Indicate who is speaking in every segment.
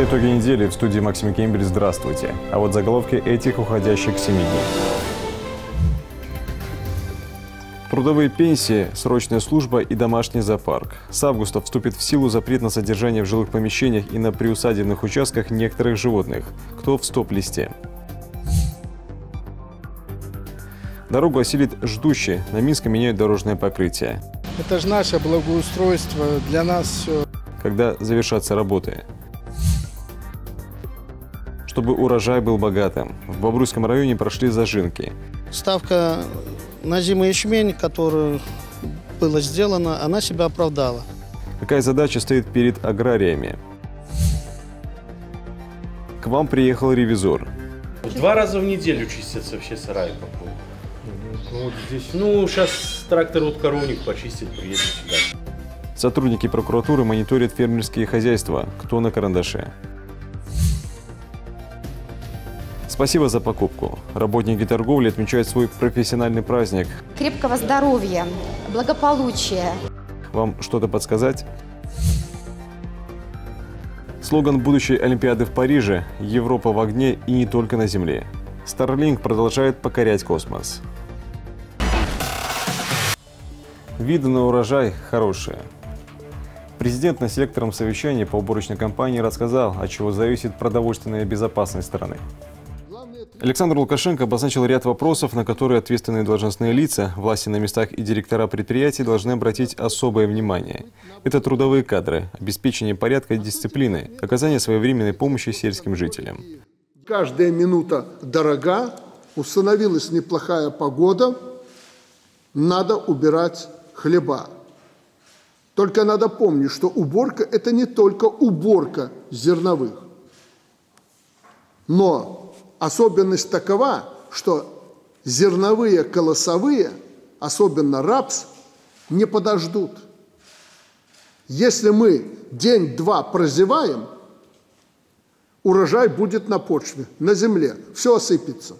Speaker 1: Это итоги недели. В студии Максим Кембель. Здравствуйте. А вот заголовки этих уходящих 7 дней. Трудовые пенсии, срочная служба и домашний зоопарк. С августа вступит в силу запрет на содержание в жилых помещениях и на приусадебных участках некоторых животных. Кто в стоп-листе? Дорогу осилит ждущие. На Минске меняют дорожное покрытие.
Speaker 2: Это же наше благоустройство, для нас все.
Speaker 1: Когда завершатся работы? Чтобы урожай был богатым. В Бобруйском районе прошли зажинки.
Speaker 2: Ставка на зиму ячмень, которая была сделана, она себя оправдала.
Speaker 1: Какая задача стоит перед аграриями? К вам приехал ревизор.
Speaker 3: Два раза в неделю чистятся все сараи по полу. Ну, вот здесь. Ну, сейчас трактор вот коровник почистит, приедет сюда.
Speaker 1: Сотрудники прокуратуры мониторят фермерские хозяйства. Кто на карандаше? Спасибо за покупку. Работники торговли отмечают свой профессиональный праздник.
Speaker 4: крепкого здоровья, благополучия.
Speaker 1: Вам что-то подсказать? Слоган будущей Олимпиады в Париже «Европа в огне и не только на Земле». Starlink продолжает покорять космос. Виды на урожай хорошие. Президент на сектором совещания по уборочной кампании рассказал, от чего зависит продовольственная безопасность страны. Александр Лукашенко обозначил ряд вопросов, на которые ответственные должностные лица, власти на местах и директора предприятий должны обратить особое внимание. Это трудовые кадры, обеспечение порядка и дисциплины, оказание своевременной помощи сельским жителям.
Speaker 5: Каждая минута дорога, установилась неплохая погода, надо убирать хлеба. Только надо помнить, что уборка – это не только уборка зерновых. Но особенность такова, что зерновые колосовые, особенно рапс, не подождут. Если мы день-два прозеваем, урожай будет на почве, на земле, все осыпется.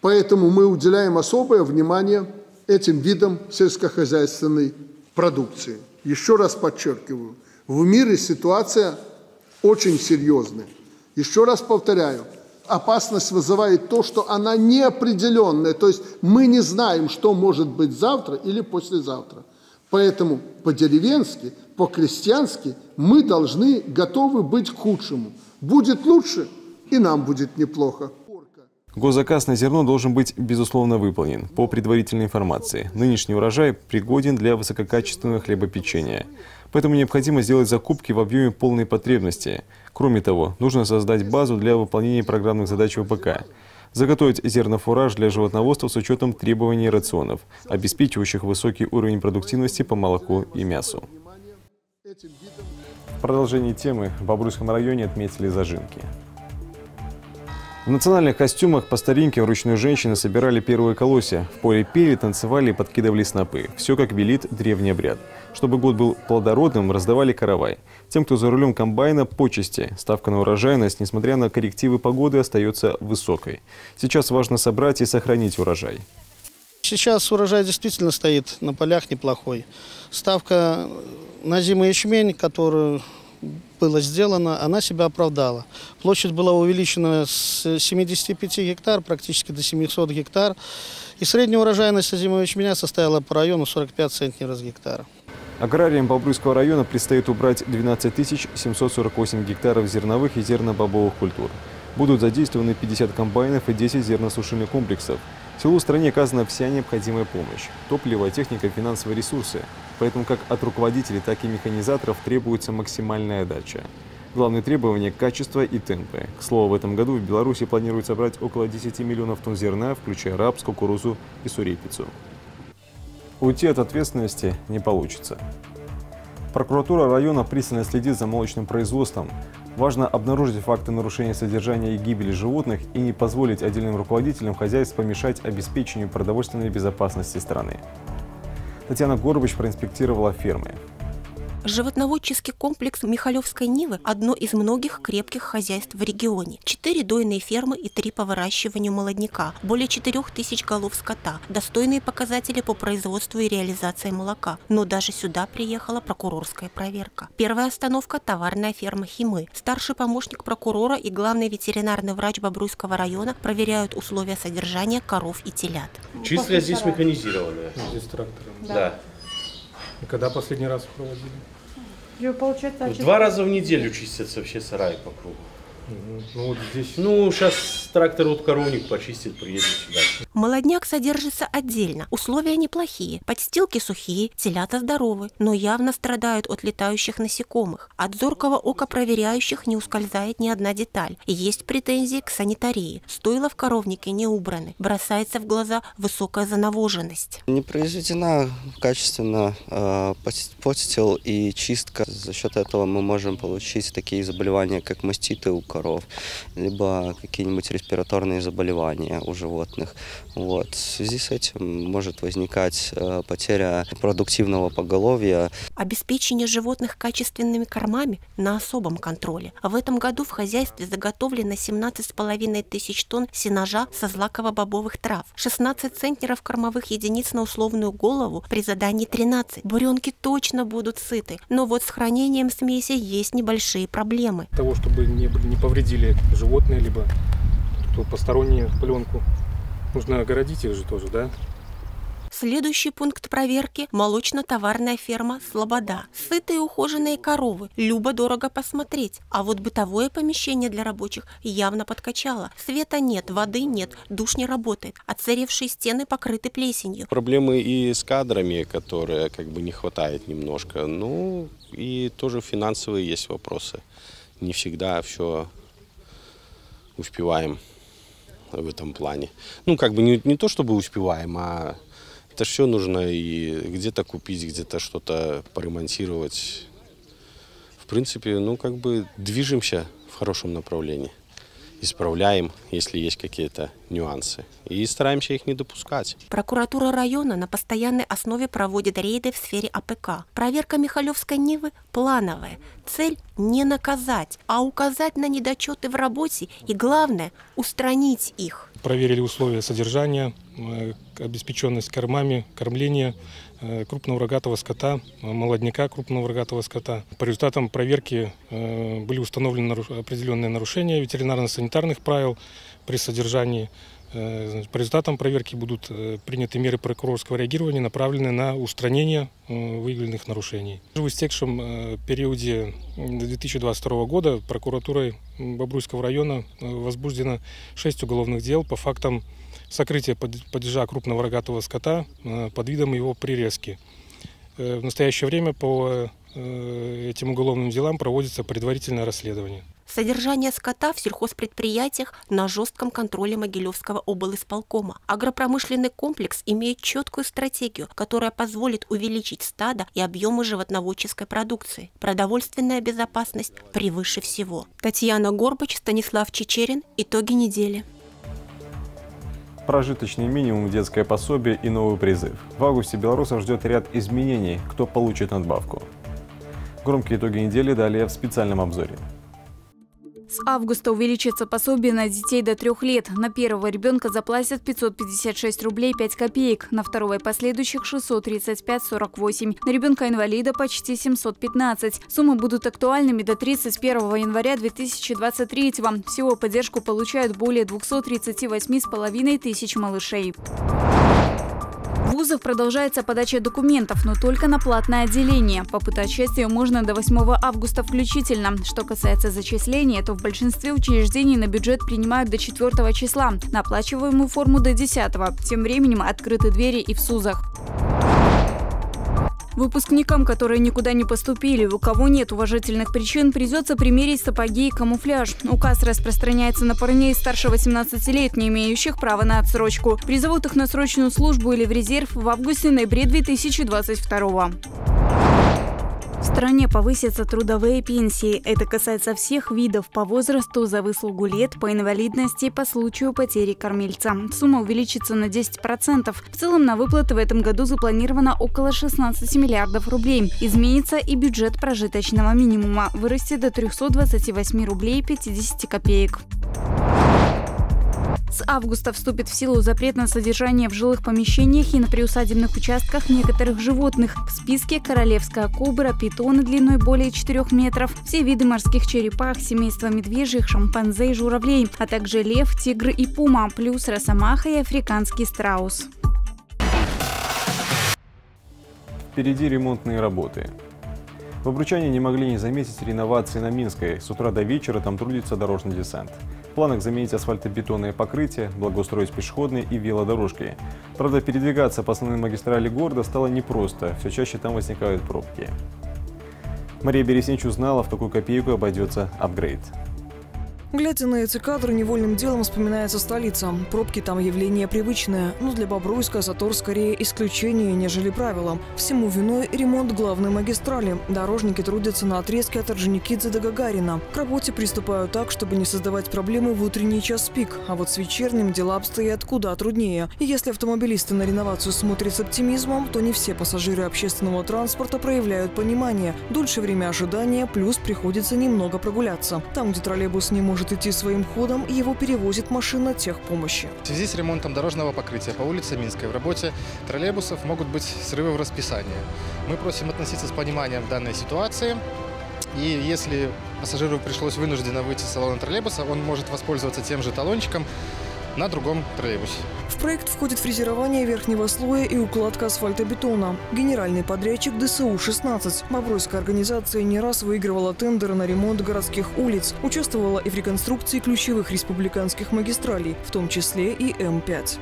Speaker 5: Поэтому мы уделяем особое внимание этим видам сельскохозяйственной продукции. Еще раз подчеркиваю, в мире ситуация очень серьезная. Еще раз повторяю, опасность вызывает то, что она неопределенная, то есть мы не знаем, что может быть завтра или послезавтра. Поэтому по-деревенски, по-крестьянски мы должны готовы быть к худшему. Будет лучше, и нам будет неплохо.
Speaker 1: Госзаказ на зерно должен быть, безусловно, выполнен. По предварительной информации, нынешний урожай пригоден для высококачественного хлебопечения. Поэтому необходимо сделать закупки в объеме полной потребности. Кроме того, нужно создать базу для выполнения программных задач ВПК. Заготовить зернофураж для животноводства с учетом требований рационов, обеспечивающих высокий уровень продуктивности по молоку и мясу. В продолжении темы в Бобруйском районе отметили зажинки. В национальных костюмах по старинке вручную женщины собирали первые колосья. В поле пели, танцевали и подкидывали снопы. Все как велит древний обряд. Чтобы год был плодородным, раздавали каравай. Тем, кто за рулем комбайна, почести. Ставка на урожайность, несмотря на коррективы погоды, остается высокой. Сейчас важно собрать и сохранить урожай.
Speaker 2: Сейчас урожай действительно стоит на полях неплохой. Ставка на зиму ячмень, которую было сделано, она себя оправдала. Площадь была увеличена с 75 гектар практически до 700 гектар. И средняя урожайность зимой ячменя составила по району 45 центнеров с гектара.
Speaker 1: Аграриям Бобруйского района предстоит убрать 12 748 гектаров зерновых и зернобобовых культур. Будут задействованы 50 комбайнов и 10 зерносушильных комплексов. Селу стране оказана вся необходимая помощь – топливо, техника, финансовые ресурсы. Поэтому как от руководителей, так и механизаторов требуется максимальная отдача. Главные требования – качество и темпы. К слову, в этом году в Беларуси планируют собрать около 10 миллионов тонн зерна, включая рапс, кукурузу и сурепицу. Уйти от ответственности не получится. Прокуратура района пристально следит за молочным производством. Важно обнаружить факты нарушения содержания и гибели животных и не позволить отдельным руководителям хозяйств помешать обеспечению продовольственной безопасности страны. Татьяна Горбач проинспектировала фермы.
Speaker 6: Животноводческий комплекс Михалевской Нивы – одно из многих крепких хозяйств в регионе. Четыре дойные фермы и три по выращиванию молодняка, более четырех тысяч голов скота, достойные показатели по производству и реализации молока. Но даже сюда приехала прокурорская проверка. Первая остановка – товарная ферма Химы. Старший помощник прокурора и главный ветеринарный врач Бобруйского района проверяют условия содержания коров и телят.
Speaker 3: Числа здесь механизированные.
Speaker 7: Здесь трактором.
Speaker 3: Да.
Speaker 7: И когда последний раз проводили?
Speaker 8: Получается,
Speaker 3: Два раза в неделю чистятся все сараи по кругу.
Speaker 7: Ну вот здесь
Speaker 3: Ну, сейчас трактор вот коровник почистит, приедет сюда.
Speaker 6: Молодняк содержится отдельно. Условия неплохие. Подстилки сухие, телята здоровы, но явно страдают от летающих насекомых. От зоркого ока проверяющих не ускользает ни одна деталь. Есть претензии к санитарии. Стойла в коровнике не убраны. Бросается в глаза высокая занавоженность.
Speaker 9: Не произведена качественно э, пос- подстил и чистка. За счет этого мы можем получить такие заболевания, как маститы у коров, либо какие-нибудь респираторные заболевания у животных. Вот. В связи с этим может возникать э, потеря продуктивного поголовья,
Speaker 6: Обеспечение животных качественными кормами на особом контроле. В этом году в хозяйстве заготовлено 17,5 тысяч тонн сенажа со злаково-бобовых трав, 16 центнеров кормовых единиц на условную голову, при задании 13. Буренки точно будут сыты, но вот с хранением смеси есть небольшие проблемы.
Speaker 7: того, чтобы не, не повредили животные, либо кто посторонние пленку. Нужно огородить их же тоже, да?
Speaker 6: Следующий пункт проверки – молочно-товарная ферма «Слобода». Сытые ухоженные коровы. Любо-дорого посмотреть. А вот бытовое помещение для рабочих явно подкачало. Света нет, воды нет, душ не работает. Отсыревшие стены покрыты плесенью.
Speaker 10: Проблемы и с кадрами, которые как бы не хватает немножко. Ну, и тоже финансовые есть вопросы. Не всегда все успеваем в этом плане. Ну, как бы не, не то чтобы успеваем, а это все нужно и где-то купить, где-то что-то поремонтировать. В принципе, ну, как бы движемся в хорошем направлении. Исправляем, если есть какие-то нюансы. И стараемся их не допускать.
Speaker 6: Прокуратура района на постоянной основе проводит рейды в сфере АПК. Проверка Михалевской Нивы плановая. Цель не наказать, а указать на недочеты в работе и, главное, устранить их.
Speaker 7: Проверили условия содержания, э, обеспеченность кормами, кормление крупного рогатого скота, э, молодняка крупного рогатого скота. По результатам проверки э, были установлены определенные нарушения ветеринарно-санитарных правил при содержании. Э, По результатам проверки будут э, приняты меры прокурорского реагирования, направленные на устранение э, выявленных нарушений. В истекшем периоде м, 2022 года прокуратурой Бобруйского района возбуждено 6 уголовных дел по фактам сокрытия падежа крупного рогатого скота под видом его прирезки. В настоящее время по этим уголовным делам проводится предварительное расследование.
Speaker 6: Содержание скота в сельхозпредприятиях на жестком контроле Могилевского облисполкома. Агропромышленный комплекс имеет четкую стратегию, которая позволит увеличить стадо и объемы животноводческой продукции. Продовольственная безопасность превыше всего. Татьяна Горбач, Станислав Чечерин. Итоги недели.
Speaker 1: Прожиточный минимум, детское пособие и новый призыв. В августе белорусов ждет ряд изменений, кто получит надбавку. Громкие итоги недели далее в специальном обзоре.
Speaker 11: С августа увеличится пособие на детей до трех лет. На первого ребенка заплатят 556 рублей 5 копеек, на второго и последующих 635,48. На ребенка-инвалида почти 715. Суммы будут актуальными до 31 января 2023 Всего поддержку получают более 238,5 тысяч малышей. В вузах продолжается подача документов, но только на платное отделение. Попытать счастье можно до 8 августа включительно. Что касается зачисления, то в большинстве учреждений на бюджет принимают до 4 числа, на оплачиваемую форму до 10. Тем временем открыты двери и в СУЗах. Выпускникам, которые никуда не поступили, у кого нет уважительных причин, придется примерить сапоги и камуфляж. Указ распространяется на парней старше 18 лет, не имеющих права на отсрочку. Призовут их на срочную службу или в резерв в августе-ноябре 2022
Speaker 12: В
Speaker 11: стране повысятся трудовые пенсии. Это касается всех видов по возрасту, за выслугу лет, по инвалидности, по случаю потери кормильца. Сумма увеличится на 10%. В целом на выплаты в этом году запланировано около 16 миллиардов рублей. Изменится и бюджет прожиточного минимума. Вырастет до 328 рублей 50 копеек. С августа вступит в силу запрет на содержание в жилых помещениях и на приусадебных участках некоторых животных. В списке королевская кобра, питоны длиной более 4 метров, все виды морских черепах, семейство медвежьих, шимпанзе и журавлей, а также лев, тигр и пума, плюс росомаха и африканский страус.
Speaker 1: Впереди ремонтные работы. В Обручане не могли не заметить реновации на Минской. С утра до вечера там трудится дорожный десант. В планах заменить асфальтобетонное покрытие, благоустроить пешеходные и велодорожки. Правда, передвигаться по основной магистрали города стало непросто. Все чаще там возникают пробки. Мария Береснич узнала, в какую копейку обойдется апгрейд.
Speaker 12: Глядя на эти кадры, невольным делом вспоминается столица. Пробки там явление привычное, но для Бобруйска затор скорее исключение, нежели правило. Всему виной ремонт главной магистрали. Дорожники трудятся на отрезке от Орджоникидзе до Гагарина. К работе приступают так, чтобы не создавать проблемы в утренний час пик. А вот с вечерним дела обстоят куда труднее. И если автомобилисты на реновацию смотрят с оптимизмом, то не все пассажиры общественного транспорта проявляют понимание. Дольше время ожидания, плюс приходится немного прогуляться. Там, где троллейбус не может может идти своим ходом, его перевозит машина техпомощи.
Speaker 13: В связи с ремонтом дорожного покрытия по улице Минской в работе троллейбусов могут быть срывы в расписании. Мы просим относиться с пониманием к данной ситуации. И если пассажиру пришлось вынужденно выйти из салона троллейбуса, он может воспользоваться тем же талончиком, на другом троллейбусе.
Speaker 12: В проект входит фрезерование верхнего слоя и укладка асфальтобетона. Генеральный подрядчик ДСУ-16. Бобруйская организация не раз выигрывала тендеры на ремонт городских улиц, участвовала и в реконструкции ключевых республиканских магистралей, в том числе и М5.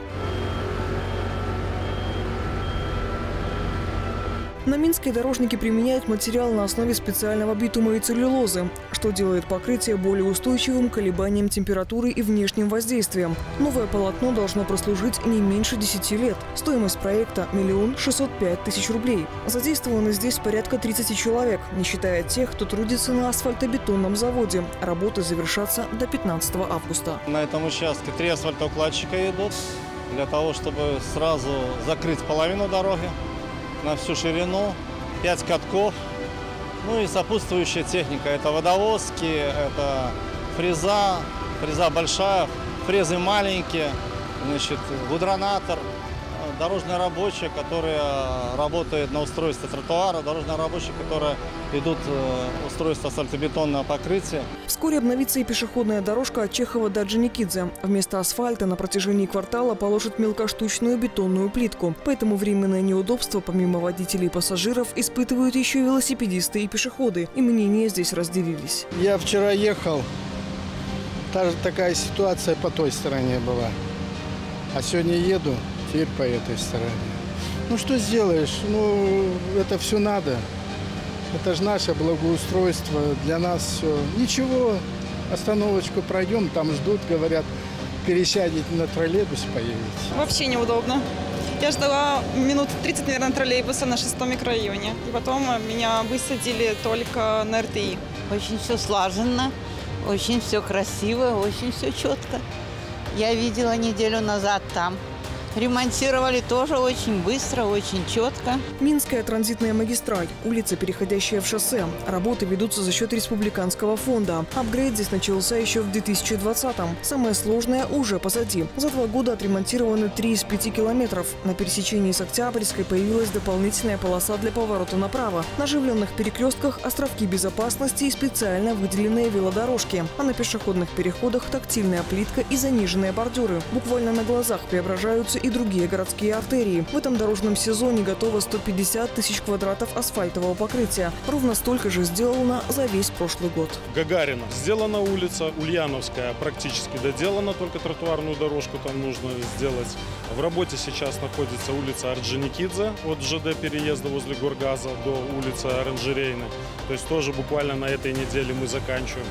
Speaker 12: На Минской дорожники применяют материал на основе специального битума и целлюлозы, что делает покрытие более устойчивым к колебаниям температуры и внешним воздействиям. Новое полотно должно прослужить не меньше 10 лет. Стоимость проекта – миллион шестьсот пять тысяч рублей. Задействованы здесь порядка 30 человек, не считая тех, кто трудится на асфальтобетонном заводе. Работы завершатся до 15 августа.
Speaker 14: На этом участке три асфальтоукладчика идут для того, чтобы сразу закрыть половину дороги на всю ширину, 5 катков, ну и сопутствующая техника. Это водовозки, это фреза, фреза большая, фрезы маленькие, значит, гудронатор, дорожные рабочие, которые работают на устройстве тротуара, дорожные рабочие, которые идут э, устройство асфальтобетонного покрытия.
Speaker 12: Вскоре обновится и пешеходная дорожка от Чехова до Джаникидзе. Вместо асфальта на протяжении квартала положат мелкоштучную бетонную плитку. Поэтому временное неудобство, помимо водителей и пассажиров, испытывают еще и велосипедисты и пешеходы. И мнения здесь разделились.
Speaker 2: Я вчера ехал, та же такая ситуация по той стороне была. А сегодня еду, теперь по этой стороне. Ну что сделаешь? Ну, это все надо. Это же наше благоустройство, для нас все. Ничего, остановочку пройдем, там ждут, говорят, пересядете на троллейбус, поедете.
Speaker 8: Вообще неудобно. Я ждала минут 30, наверное, троллейбуса на шестом микрорайоне. И потом меня высадили только на РТИ.
Speaker 15: Очень все слаженно, очень все красиво, очень все четко. Я видела неделю назад там. Ремонтировали тоже очень быстро, очень четко.
Speaker 12: Минская транзитная магистраль. Улица, переходящая в шоссе. Работы ведутся за счет республиканского фонда. Апгрейд здесь начался еще в 2020-м. Самое сложное уже позади. За два года отремонтированы три из пяти километров. На пересечении с Октябрьской появилась дополнительная полоса для поворота направо. На оживленных перекрестках островки безопасности и специально выделенные велодорожки. А на пешеходных переходах тактильная плитка и заниженные бордюры. Буквально на глазах преображаются и другие городские артерии. В этом дорожном сезоне готово 150 тысяч квадратов асфальтового покрытия. Ровно столько же сделано за весь прошлый год.
Speaker 16: Гагарина. Сделана улица Ульяновская. Практически доделана, только тротуарную дорожку там нужно сделать. В работе сейчас находится улица Орджоникидзе от ЖД переезда возле Горгаза до улицы Оранжерейны. То есть тоже буквально на этой неделе мы заканчиваем.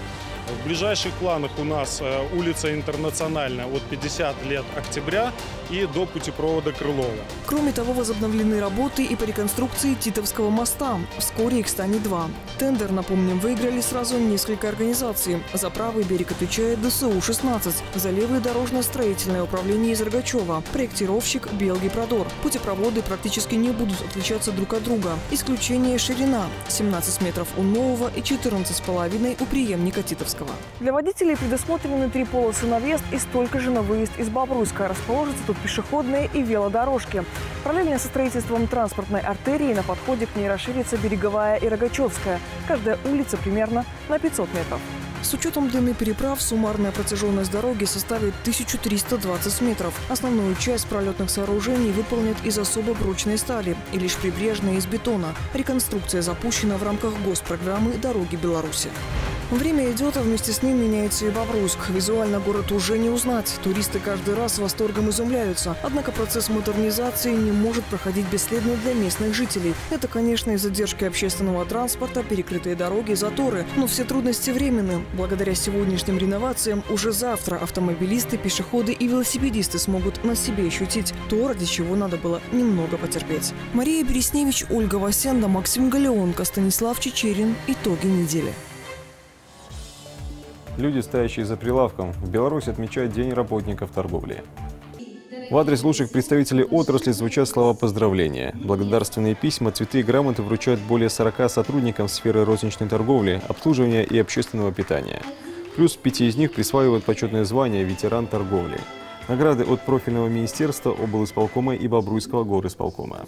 Speaker 16: В ближайших планах у нас э, улица Интернациональная от 50 лет октября и до путепровода Крылова.
Speaker 12: Кроме того, возобновлены работы и по реконструкции Титовского моста. Вскоре их станет два. Тендер, напомним, выиграли сразу несколько организаций. За правый берег отвечает ДСУ-16, за левый дорожно-строительное управление из Рогачева, проектировщик Белгипродор. Путепроводы практически не будут отличаться друг от друга. Исключение ширина – 17 метров у нового и 14,5 у преемника Титовского.
Speaker 17: Для водителей предусмотрены три полосы на въезд и столько же на выезд из Бобруйска. Расположатся тут пешеходные и велодорожки. Параллельно со строительством транспортной артерии на подходе к ней расширится Береговая и Рогачевская. Каждая улица примерно на 500 метров.
Speaker 12: С учетом длины переправ суммарная протяженность дороги составит 1320 метров. Основную часть пролетных сооружений выполнят из особо прочной стали и лишь прибрежные из бетона. Реконструкция запущена в рамках госпрограммы «Дороги Беларуси». Время идет, а вместе с ним меняется и Бобруйск. Визуально город уже не узнать. Туристы каждый раз с восторгом изумляются. Однако процесс модернизации не может проходить бесследно для местных жителей. Это, конечно, и задержки общественного транспорта, перекрытые дороги, заторы. Но все трудности временны. Благодаря сегодняшним реновациям уже завтра автомобилисты, пешеходы и велосипедисты смогут на себе ощутить то, ради чего надо было немного потерпеть. Мария Бересневич, Ольга Васенда, Максим Галеонко, Станислав Чечерин. Итоги недели.
Speaker 1: Люди, стоящие за прилавком, в Беларуси отмечают День работников торговли. В адрес лучших представителей отрасли звучат слова поздравления. Благодарственные письма, цветы и грамоты вручают более 40 сотрудникам сферы розничной торговли, обслуживания и общественного питания. Плюс пяти из них присваивают почетное звание «Ветеран торговли». Награды от профильного министерства, облисполкома и Бобруйского горисполкома.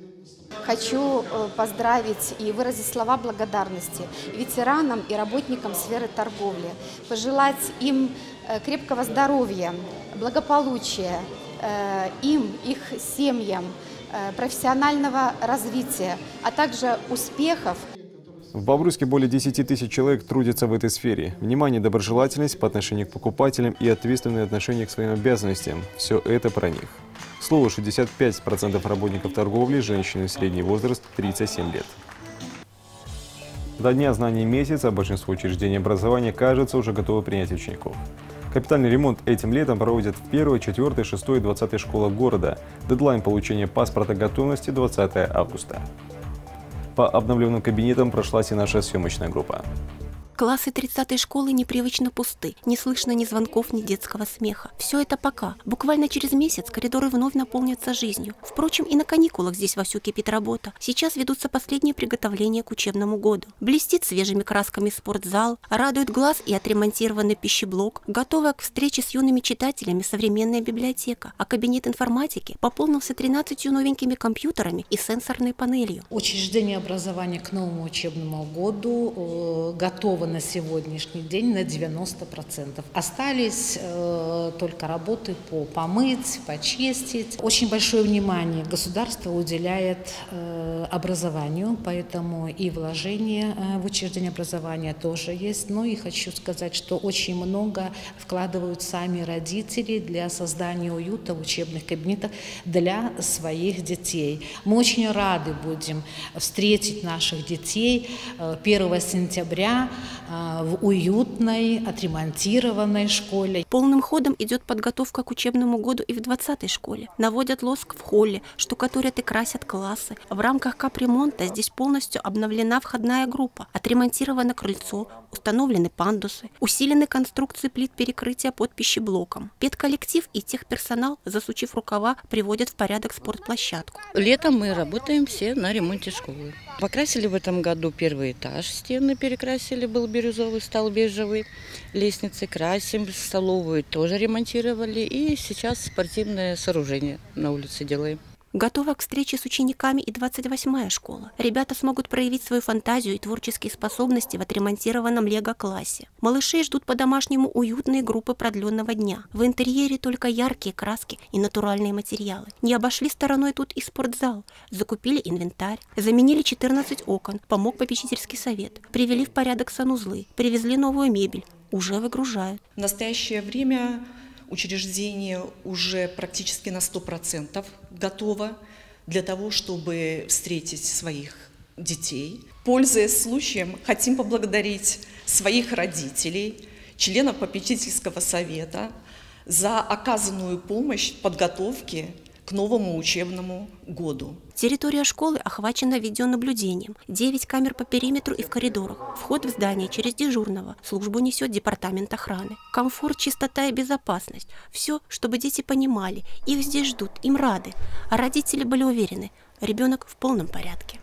Speaker 4: Хочу э, поздравить и выразить слова благодарности ветеранам и работникам сферы торговли, пожелать им э, крепкого здоровья, благополучия, э, им, их семьям, профессионального развития, а также успехов
Speaker 1: в Бобруйске более 10 тысяч человек трудятся в этой сфере. Внимание, доброжелательность по отношению к покупателям и ответственное отношение к своим обязанностям – все это про них. Слово 65% работников торговли, женщины средний возраст 37 лет. До Дня знаний месяца большинство учреждений образования, кажется, уже готовы принять учеников. Капитальный ремонт этим летом проводят в 1, 4, 6 и 20 школах города. Дедлайн получения паспорта готовности 20 августа. По обновленным кабинетам прошлась и наша съемочная группа.
Speaker 6: Классы 30-й школы непривычно пусты, не слышно ни звонков, ни детского смеха. Все это пока. Буквально через месяц коридоры вновь наполнятся жизнью. Впрочем, и на каникулах здесь вовсю кипит работа. Сейчас ведутся последние приготовления к учебному году. Блестит свежими красками спортзал, радует глаз и отремонтированный пищеблок, готовая к встрече с юными читателями современная библиотека, а кабинет информатики пополнился 13 новенькими компьютерами и сенсорной панелью.
Speaker 18: Учреждение образования к новому учебному году э, готово готова на сегодняшний день на 90%. Остались э, только работы по помыть, почистить. Очень большое внимание государство уделяет э, образованию, поэтому и вложения э, в учреждение образования тоже есть. Но и хочу сказать, что очень много вкладывают сами родители для создания уюта в учебных кабинетах для своих детей. Мы очень рады будем встретить наших детей 1 сентября а, в уютной, отремонтированной школе.
Speaker 6: Полным ходом идет подготовка к учебному году и в 20-й школе. Наводят лоск в холле, штукатурят и красят классы. В рамках капремонта здесь полностью обновлена входная группа, отремонтировано крыльцо, установлены пандусы, усилены конструкции плит перекрытия под пищеблоком. Педколлектив и техперсонал, засучив рукава, приводят в порядок спортплощадку.
Speaker 19: Летом мы работаем все на ремонте школы. Покрасили в этом году первый этаж, стены перекрасили, был бирюзовый, стал бежевый. Лестницы красим, столовую тоже ремонтировали. И сейчас спортивное сооружение на улице делаем.
Speaker 6: Готова к встрече с учениками и 28-я школа. Ребята смогут проявить свою фантазию и творческие способности в отремонтированном лего-классе. Малышей ждут по-домашнему уютные группы продленного дня. В интерьере только яркие краски и натуральные материалы. Не обошли стороной тут и спортзал. Закупили инвентарь. Заменили 14 окон. Помог попечительский совет. Привели в порядок санузлы. Привезли новую мебель. Уже выгружают.
Speaker 20: В настоящее время учреждение уже практически на 100% готово для того, чтобы встретить своих детей. Пользуясь случаем, хотим поблагодарить своих родителей членов попечительского совета за оказанную помощь в подготовке к новому учебному году.
Speaker 6: Территория школы охвачена видеонаблюдением. 9 камер по периметру и в коридорах. Вход в здание через дежурного. Службу несет департамент охраны. Комфорт, чистота и безопасность. Все, чтобы дети понимали. Их здесь ждут, им рады. А родители были уверены, ребенок в полном порядке.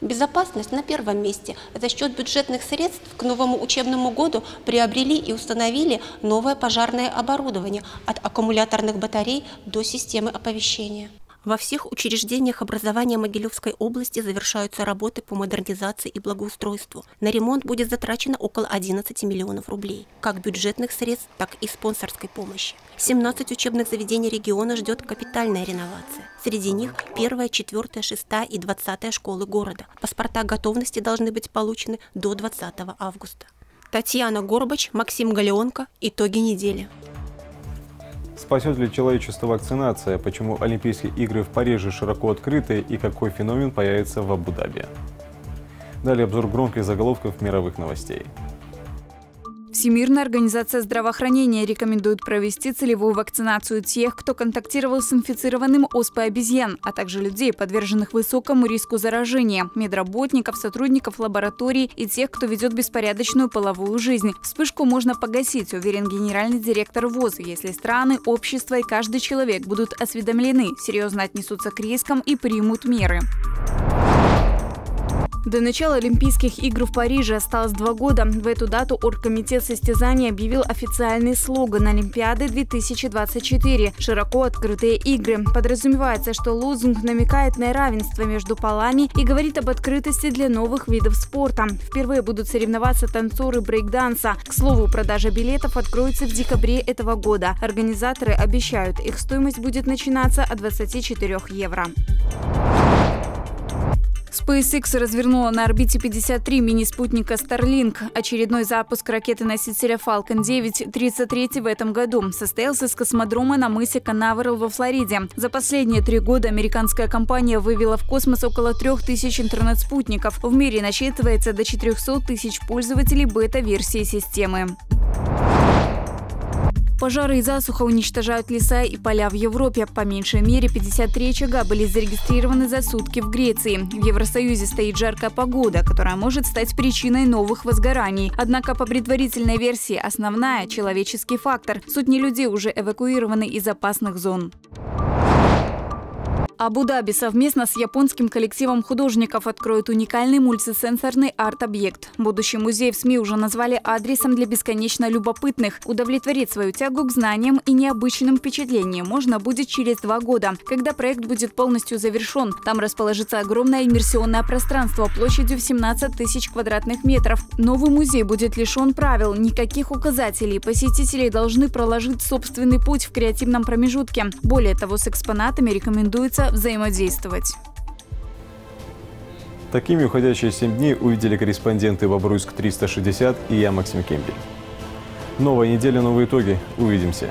Speaker 6: Безопасность на первом месте. За счет бюджетных средств к новому учебному году приобрели и установили новое пожарное оборудование от аккумуляторных батарей до системы оповещения. Во всех учреждениях образования Могилевской области завершаются работы по модернизации и благоустройству. На ремонт будет затрачено около 11 миллионов рублей, как бюджетных средств, так и спонсорской помощи. 17 учебных заведений региона ждет капитальная реновация. Среди них 1, 4, 6 и 20 школы города. Паспорта готовности должны быть получены до 20 августа. Татьяна Горбач, Максим Галеонко. Итоги недели.
Speaker 1: Спасет ли человечество вакцинация? Почему Олимпийские игры в Париже широко открыты и какой феномен появится в Абу-Даби? Далее обзор громких заголовков мировых новостей.
Speaker 11: Всемирная организация здравоохранения рекомендует провести целевую вакцинацию тех, кто контактировал с инфицированным оспой обезьян, а также людей, подверженных высокому риску заражения, медработников, сотрудников лабораторий и тех, кто ведет беспорядочную половую жизнь. Вспышку можно погасить, уверен генеральный директор ВОЗ, если страны, общество и каждый человек будут осведомлены, серьезно отнесутся к рискам и примут меры. До начала Олимпийских игр в Париже осталось два года. В эту дату оргкомитет состязаний объявил официальный слоган Олимпиады 2024 – «Широко открытые игры». Подразумевается, что лозунг намекает на равенство между полами и говорит об открытости для новых видов спорта. Впервые будут соревноваться танцоры брейкданса. К слову, продажа билетов откроется в декабре этого года. Организаторы обещают, их стоимость будет начинаться от 24 евро. SpaceX развернула на орбите 53 мини-спутника Starlink. Очередной запуск ракеты-носителя Falcon 9, 33 в этом году, состоялся с космодрома на мысе Канаверал во Флориде. За последние три года американская компания вывела в космос около 3000 интернет-спутников. В мире насчитывается до 400 тысяч пользователей бета-версии системы. Пожары и засуха уничтожают леса и поля в Европе. По меньшей мере 53 очага были зарегистрированы за сутки в Греции. В Евросоюзе стоит жаркая погода, которая может стать причиной новых возгораний. Однако по предварительной версии основная – человеческий фактор. Сотни людей уже эвакуированы из опасных зон. Абу-Даби совместно с японским коллективом художников откроет уникальный мультисенсорный арт-объект. Будущий музей в СМИ уже назвали адресом для бесконечно любопытных. Удовлетворить свою тягу к знаниям и необычным впечатлениям можно будет через два года, когда проект будет полностью завершен. Там расположится огромное иммерсионное пространство площадью в 17 тысяч квадратных метров. Новый музей будет лишен правил, никаких указателей. Посетители должны проложить собственный путь в креативном промежутке. Более того, с экспонатами рекомендуется взаимодействовать.
Speaker 1: Такими уходящие 7 дней увидели корреспонденты Бобруйск 360 и я, Максим Кемпель. Новая неделя, новые итоги. Увидимся.